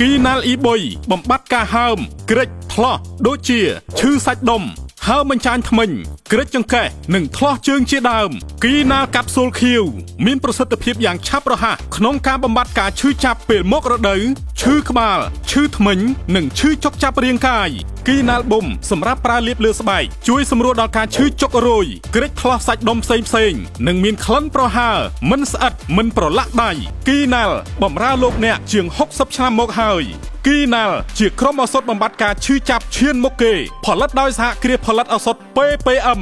គីណាល់អ៊ីបុយបំបត្តិការហើមក្រិចថ្លោះដូចជាឈឺសាច់ដុំ ហើមបញ្ចាញធ្មេញក្រិចចង្កេះនិងថ្លោះជើងជាដើម គីណាល់កាប់ស៊ូលខៀវមានប្រសិទ្ធភាពយ៉ាងឆាប់រហ័សក្នុងការបំបត្តិការឈឺចាប់ពេលមករដូវឈឺក្បាលឈឺធ្មេញនិងឈឺចុកចាប់រាងកាយគីណាល់ប៊ុំសម្រាប់ប្រើលាបលើស្បែកជួយសម្រួលដល់ការឈឺចុករយក្រិចថ្លោះសាច់ដុំផ្សេងផ្សេងនិងមានក្លិនប្រហើរមិនស្អិតមិនប្រឡាក់ដៃគីណាល់បំរើលោកអ្នកជាង60ឆ្នាំមកហើយ គីណាល់ជាក្រុមឱសថបំបត្តិការឈឺចាប់ឈានមុខគេផលិតដោយសហគ្រាសផលិតឱសថ PPM